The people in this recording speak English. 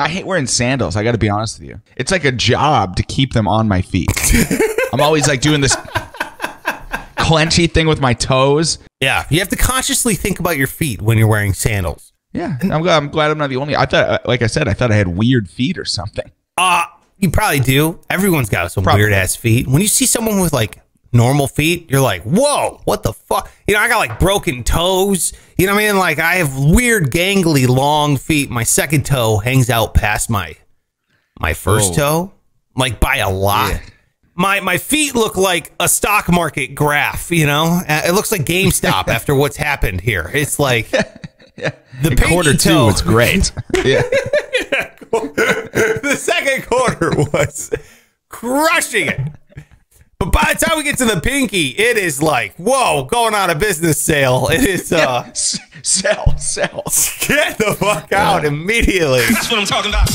I hate wearing sandals. I got to be honest with you. It's like a job to keep them on my feet. I'm always like doing this clenchy thing with my toes. Yeah, you have to consciously think about your feet when you're wearing sandals. Yeah, I'm glad. I'm glad I'm not the only. I thought, uh, like I said, I thought I had weird feet or something. Uh, you probably do. Everyone's got some Probably. weird ass feet. When you see someone with like normal feet, you're like, whoa, what the fuck? You know, I got like broken toes. You know what I mean? Like I have weird, gangly, long feet. My second toe hangs out past my my first Oh. toe, like by a lot. Yeah. My my feet look like a stock market graph. You know, Uh, it looks like GameStop after what's happened here. It's like the In quarter two, toe. it's great. yeah, the second quarter was crushing it by the time we get to the pinky, it is like, whoa, going on a business sale. It is uh yeah. sell, sell. Get the fuck out yeah. immediately. That's what I'm talking about.